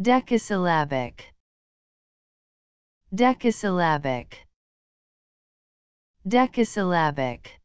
Decasyllabic. Decasyllabic. Decasyllabic.